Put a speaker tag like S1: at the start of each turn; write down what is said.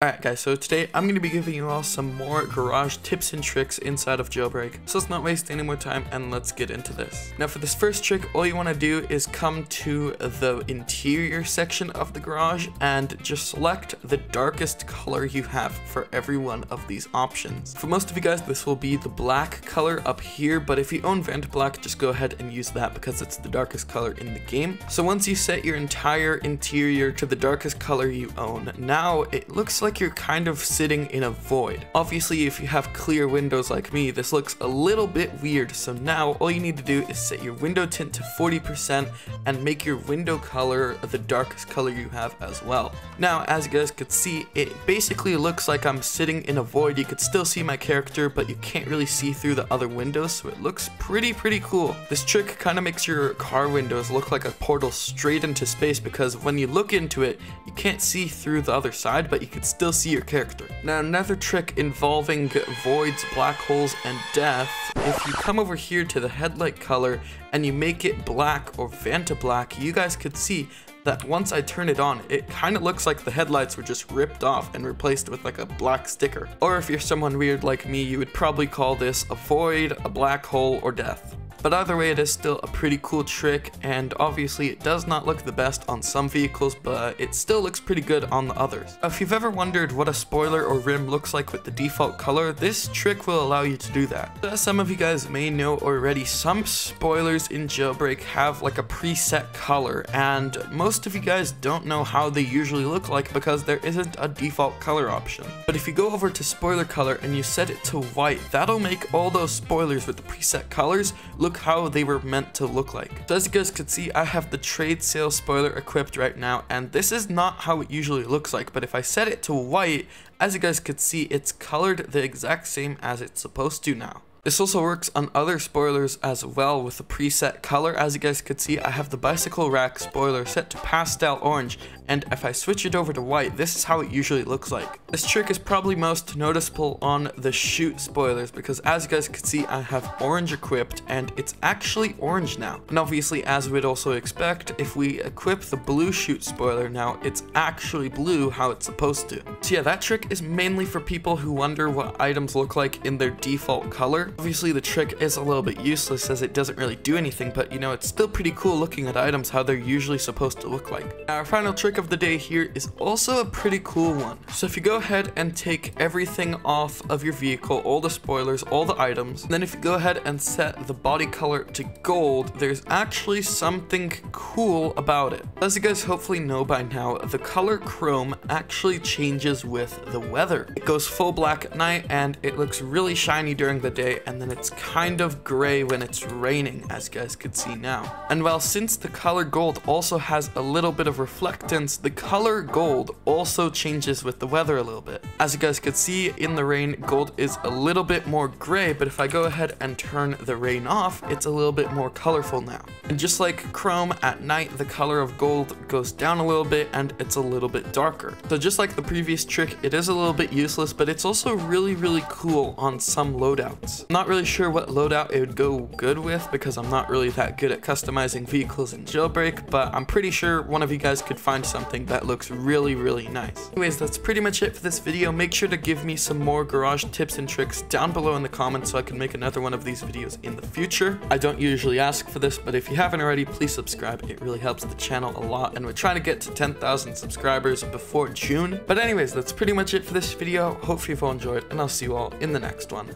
S1: Alright guys, so today I'm going to be giving you all some more garage tips and tricks inside of Jailbreak. So let's not waste any more time and let's get into this. Now for this first trick, all you want to do is come to the interior section of the garage and just select the darkest color you have for every one of these options. For most of you guys, this will be the black color up here, but if you own Vantablack, just go ahead and use that because it's the darkest color in the game. So once you set your entire interior to the darkest color you own, now it looks like like you're kind of sitting in a void. Obviously, if you have clear windows like me, this looks a little bit weird, so now all you need to do is set your window tint to 40% and make your window color the darkest color you have as well. Now, as you guys could see, it basically looks like I'm sitting in a void. You could still see my character, but you can't really see through the other windows, so it looks pretty, pretty cool. This trick kind of makes your car windows look like a portal straight into space because when you look into it, you can't see through the other side, but you can still see your character. Now another trick involving voids, black holes, and death, if you come over here to the headlight color and you make it black or Vanta black, you guys could see that once I turn it on, it kind of looks like the headlights were just ripped off and replaced with like a black sticker. Or if you're someone weird like me, you would probably call this a void, a black hole, or death. But either way, it is still a pretty cool trick, and obviously it does not look the best on some vehicles, but it still looks pretty good on the others. If you've ever wondered what a spoiler or rim looks like with the default color, this trick will allow you to do that. As some of you guys may know already, some spoilers in Jailbreak have like a preset color, and most of you guys don't know how they usually look like because there isn't a default color option. But if you go over to spoiler color and you set it to white, that'll make all those spoilers with the preset colors look look how they were meant to look like. So as you guys can see, I have the trade sale spoiler equipped right now, and this is not how it usually looks like, but if I set it to white, as you guys could see, it's colored the exact same as it's supposed to now. This also works on other spoilers as well with the preset color. As you guys could see, I have the bicycle rack spoiler set to pastel orange, and if I switch it over to white, this is how it usually looks like. This trick is probably most noticeable on the shoot spoilers, because as you guys can see, I have orange equipped, and it's actually orange now. And obviously, as we'd also expect, if we equip the blue shoot spoiler now, it's actually blue how it's supposed to. So yeah, that trick is mainly for people who wonder what items look like in their default color, Obviously the trick is a little bit useless as it doesn't really do anything, but you know, it's still pretty cool looking at items how they're usually supposed to look like. Our final trick of the day here is also a pretty cool one. So if you go ahead and take everything off of your vehicle, all the spoilers, all the items, then if you go ahead and set the body color to gold, there's actually something cool about it. As you guys hopefully know by now, the color chrome actually changes with the weather. It goes full black at night and it looks really shiny during the day and then it's kind of gray when it's raining, as you guys could see now. And while since the color gold also has a little bit of reflectance, the color gold also changes with the weather a little bit. As you guys could see, in the rain, gold is a little bit more gray, but if I go ahead and turn the rain off, it's a little bit more colorful now. And just like chrome, at night, the color of gold goes down a little bit and it's a little bit darker. So just like the previous trick, it is a little bit useless, but it's also really, really cool on some loadouts. Not really sure what loadout it would go good with because I'm not really that good at customizing vehicles in Jailbreak, but I'm pretty sure one of you guys could find something that looks really, really nice. Anyways, that's pretty much it for this video. Make sure to give me some more garage tips and tricks down below in the comments so I can make another one of these videos in the future. I don't usually ask for this, but if you haven't already, please subscribe. It really helps the channel a lot, and we're trying to get to 10,000 subscribers before June. But anyways, that's pretty much it for this video. Hopefully you've all enjoyed, and I'll see you all in the next one.